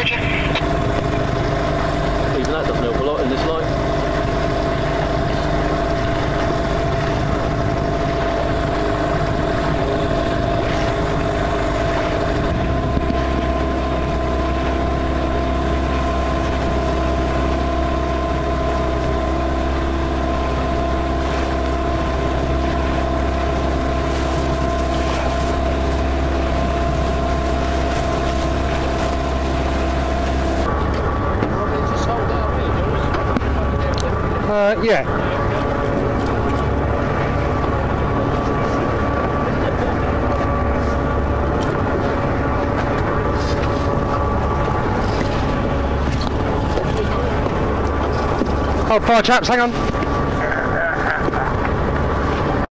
Bridget. Uh, yeah. Oh, fire chaps, hang on.